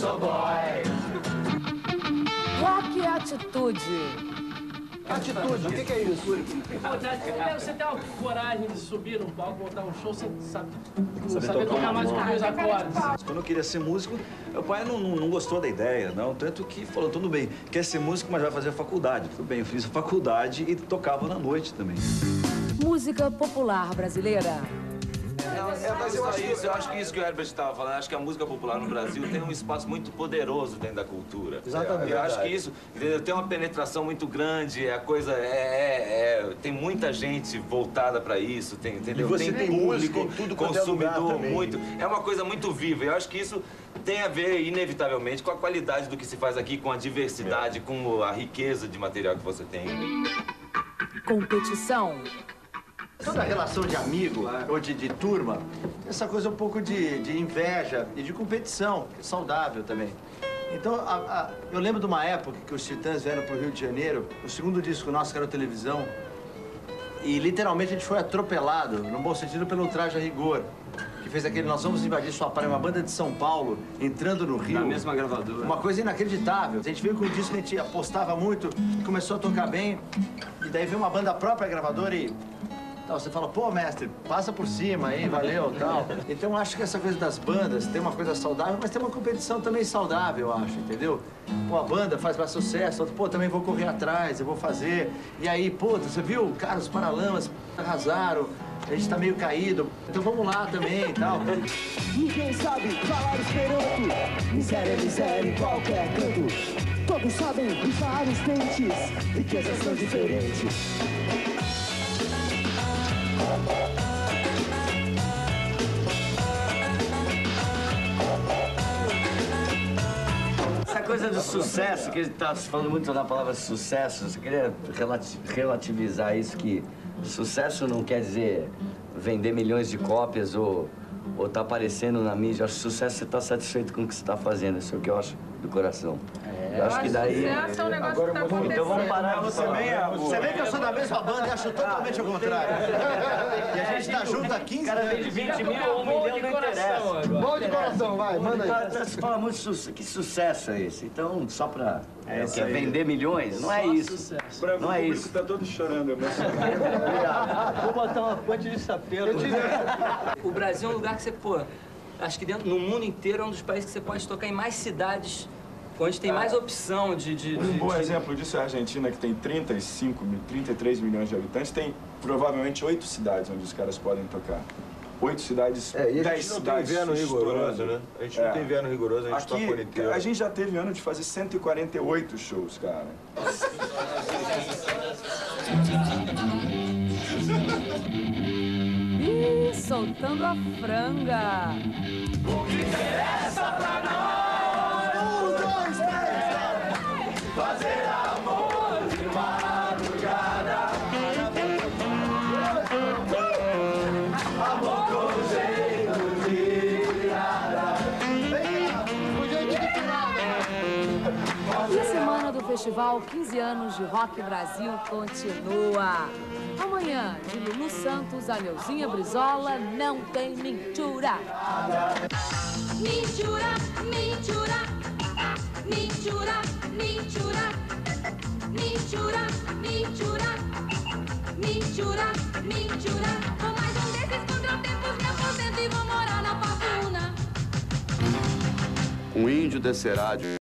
sou boy. Rock e atitude. Atitude, o que, que é isso? Você tem uma coragem de subir num palco, montar um show sem saber, saber tocar mais que dois acordes. Quando eu queria ser músico, meu pai não, não, não gostou da ideia, não. Tanto que falou, tudo bem, quer ser músico, mas vai fazer faculdade. Tudo bem, eu fiz a faculdade e tocava na noite também. Música popular brasileira. É, mas eu acho, isso, eu acho que isso que o Herbert estava falando, acho que a música popular no Brasil tem um espaço muito poderoso dentro da cultura. Exatamente. Eu acho que isso entendeu? tem uma penetração muito grande, a coisa é, é- é- tem muita gente voltada para isso, tem, entendeu? E você tem música público, tudo é consumidor muito. É uma coisa muito viva. Eu acho que isso tem a ver inevitavelmente com a qualidade do que se faz aqui, com a diversidade, com a riqueza de material que você tem. Competição. Toda relação de amigo ou de, de turma, essa coisa um pouco de, de inveja e de competição, que é saudável também. Então, a- a- eu lembro de uma época que os Titãs vieram pro Rio de Janeiro, o segundo disco nosso, que era o Televisão, e literalmente a gente foi atropelado, no bom sentido, pelo Traje a Rigor, que fez aquele Nós Vamos Invadir Sua Praia, uma banda de São Paulo, entrando no Rio. Na mesma gravadora. Uma coisa inacreditável. A gente veio com um disco que a gente apostava muito, começou a tocar bem, e daí veio uma banda própria gravadora e você fala, pô, mestre, passa por cima aí, valeu, tal. Então, acho que essa coisa das bandas tem uma coisa saudável, mas tem uma competição também saudável, eu acho, entendeu? Pô, a banda faz mais sucesso, outra, pô, também vou correr atrás, eu vou fazer. E aí, pô, você viu? Cara, os Paralamas arrasaram, a gente tá meio caído, então vamos lá também e tal. Ninguém sabe falar esperanto. Miséria, miséria em qualquer canto. Todos sabem usar os dentes. Riquezas são diferentes. Coisa do sucesso, que ele tá falando muito na palavra sucesso, eu queria relati- relativizar isso, que sucesso não quer dizer vender milhões de cópias ou ou tá aparecendo na mídia. Eu acho sucesso é você tá satisfeito com o que você tá fazendo, isso é o que eu acho do coração. eu acho que daí... Sucesso é um negócio que tá acontecendo. Então vamos parar de falar. Você vê que eu sou da mesma banda e acho totalmente ao contrário. E a gente tá junto há 15 Cara, vende anos. 20 mil ou um milhão não interessa. Bom de coração, vai, manda aí. Você fala muito de sucesso. Que sucesso é esse? Então, só pra é, quer vender milhões? Não é isso. Não é isso. tá todo chorando, Vou botar uma ponte de sapeiro. O Brasil é um lugar que você, pô, acho que dentro, no mundo inteiro é um dos países que você pode tocar em mais cidades, onde tem mais opção de... de, Um de- bom de- exemplo disso é a Argentina, que tem 35, mil- 33 milhões de habitantes, tem provavelmente oito cidades onde os caras podem tocar. Oito cidades, É, e a dez gente não tem inverno rigoroso, né? A gente não É. tem inverno rigoroso, a gente toca o ano Aqui, inteiro. a gente já teve ano de fazer 148 shows, cara. Ih, soltando a franga. E festival 15 anos de Rock Brasil continua. Amanhã, de Lulu Santos a Neuzinha Brizola, não tem mentira. Mitura, mitura, mitura, mitura, mitura, mitura, mitura, mitura. Com mais um desses contratempos me aposento e vou morar na pavuna. Um índio descerá de